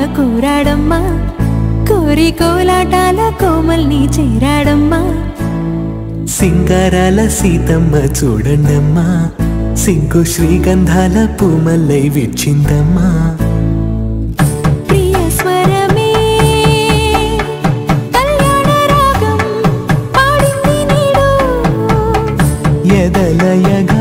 కోరాడమ్మా. కోరి కోలాటాల కోమల్ని చేరాడమ్మా. సింగారాల సీతమ్మ చూడండమ్మా. సింకు శ్రీగంధాల పూమల్లై విచ్చిందమ్మా. ఎదలయగా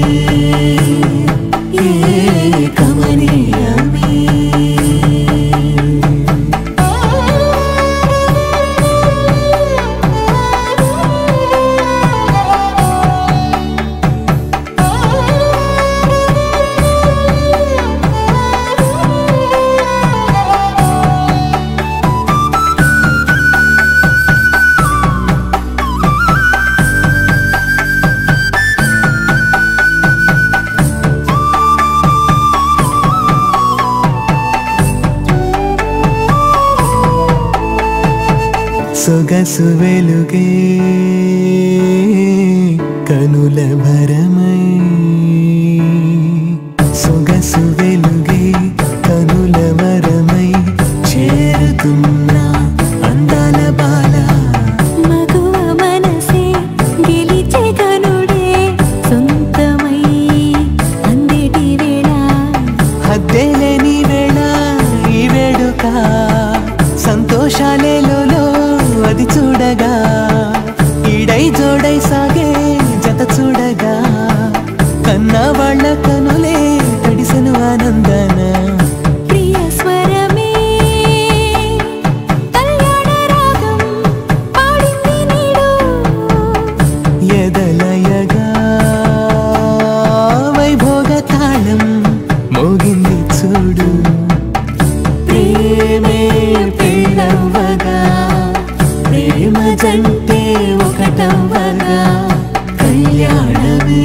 you. సొగసు వెలుగే కనుల భరమై. సొగసు వెలుగే కనుల వరమై. చేరుతున్న అందాల బాల. మగువ మనసే గెలిచే కనుడే సొంతమై. అందేటి వేళ. హద్దేలేని వేళ ఈ వేడుక సంతోషాలేలో అది చూడగా ఈడై జోడై సాగే జత చూడగా కన్నా వాళ్ళ కనులే తడిసెను ఆనందన మోగింది చూడు ప్రేమే పెళ్ళవ్వగా ஆண்டவரா கல்யாணமே